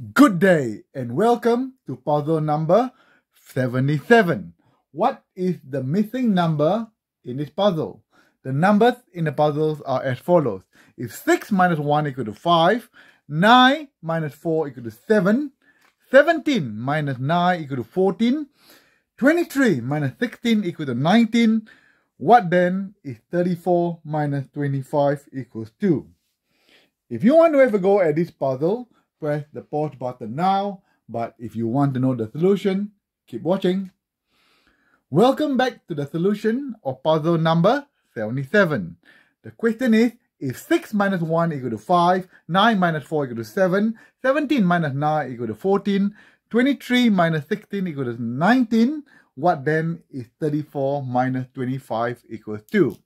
Good day and welcome to puzzle number 77. What is the missing number in this puzzle? The numbers in the puzzles are as follows. If 6 minus 1 equal to 5, 9 minus 4 equal to 7, 17 minus 9 equal to 14, 23 minus 16 equal to 19, what then is 34 minus 25 equals 2? If you want to have a go at this puzzle, press the pause button now. But if you want to know the solution, keep watching. Welcome back to the solution of puzzle number 77. The question is, if 6 minus 1 equal to 5, 9 minus 4 equal to 7, 17 minus 9 equal to 14, 23 minus 16 equal to 19, what then is 34 minus 25 equals 2?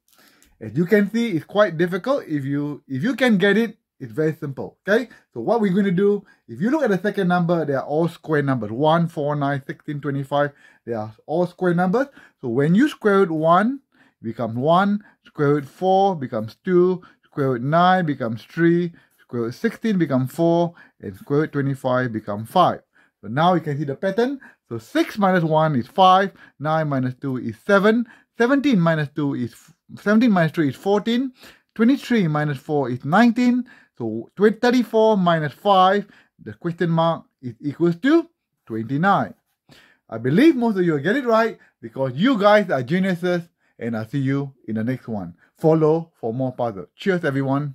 As you can see, it's quite difficult. If you if you can get it, it's very simple, okay? So what we're going to do, if you look at the second number, they are all square numbers. 1, 4, 9, 16, 25. They are all square numbers. So when you square root 1, becomes 1. Square root 4 becomes 2. Square root 9 becomes 3. Square root 16 becomes 4. And square root 25 becomes 5. So now you can see the pattern. So 6 minus 1 is 5. 9 minus 2 is 7. 17 minus 2 is 17 minus 3 is 14. 23 minus 4 is 19. So 34 minus 5, the question mark is equals to 29. I believe most of you get it right because you guys are geniuses and I'll see you in the next one. Follow for more puzzles. Cheers everyone.